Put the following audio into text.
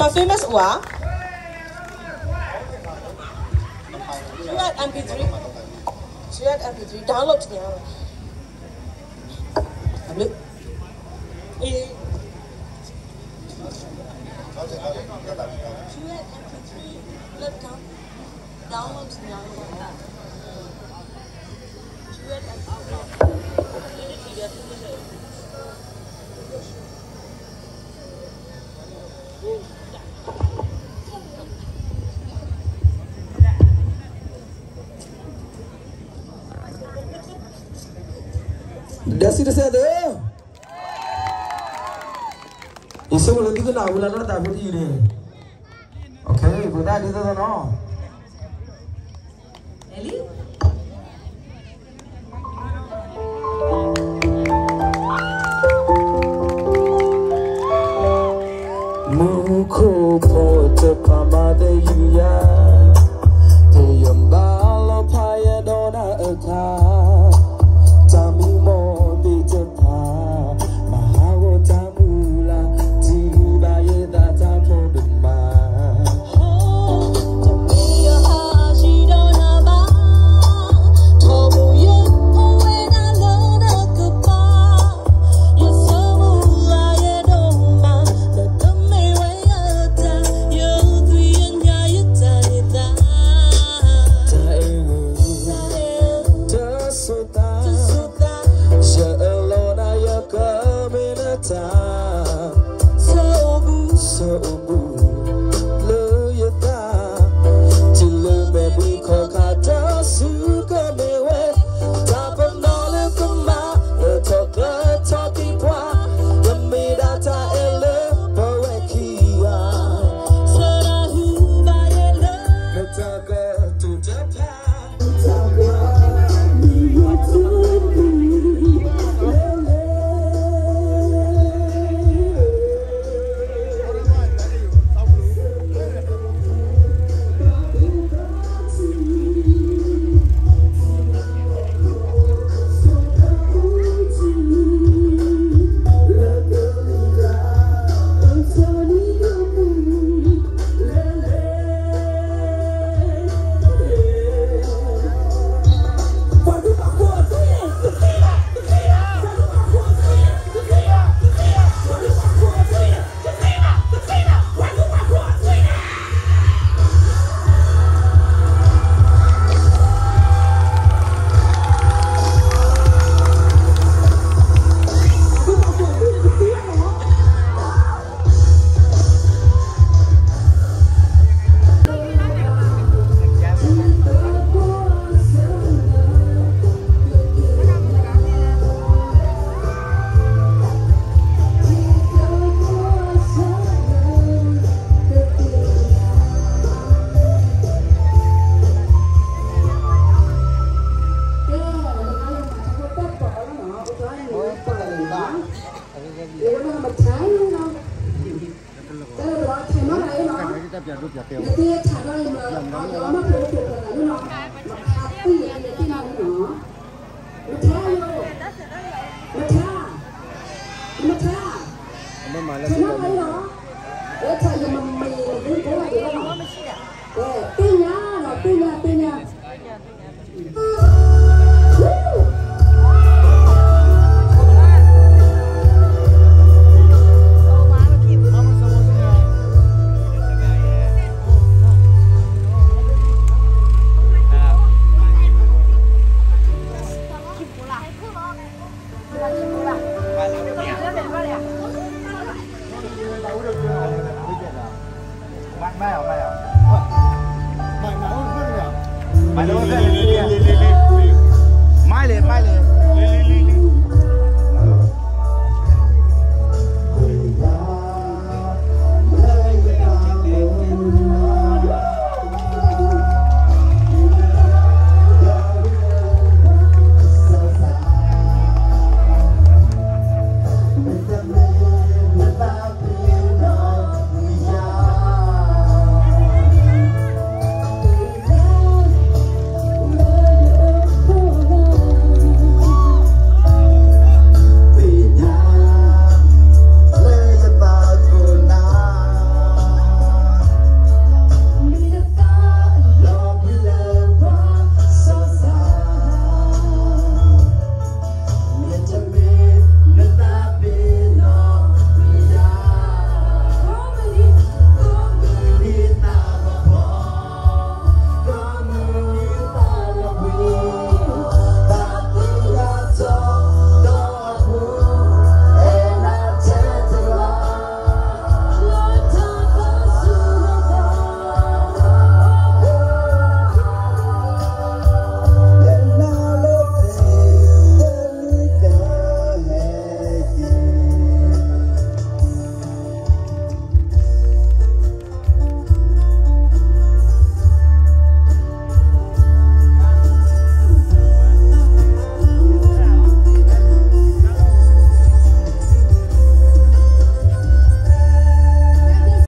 Performers You had MP3 Suyad MP3 download niya Abli Eh. MP3 download niya Dasir said, You Isa ko lang dito na, wala na tayo dito yun eh. Okay, buta dito na no. Ellie? মুখো ভোট পামাদে ইয়া তেয়ম্বাল ফায়া ডোনা একা Japan မမလည်းပြောတယ်။ဝတ်ချရမမေဘူးဘောရတယ်။မရှိတာ။အဲပညာတော့ပညာပညာ။ပညာပညာ Mile, mile.